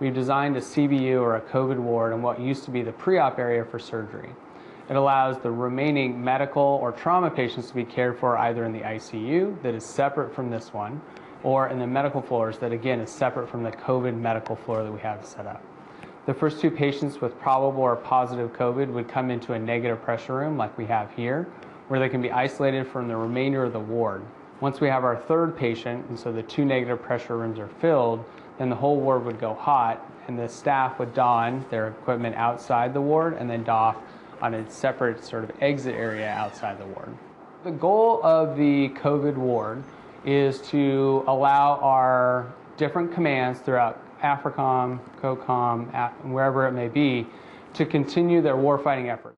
we've designed a CBU or a COVID ward in what used to be the pre-op area for surgery. It allows the remaining medical or trauma patients to be cared for either in the ICU that is separate from this one or in the medical floors that again is separate from the COVID medical floor that we have set up. The first two patients with probable or positive COVID would come into a negative pressure room like we have here where they can be isolated from the remainder of the ward. Once we have our third patient, and so the two negative pressure rooms are filled, then the whole ward would go hot, and the staff would don their equipment outside the ward and then doff on a separate sort of exit area outside the ward. The goal of the COVID ward is to allow our different commands throughout AFRICOM, COCOM, wherever it may be, to continue their warfighting efforts.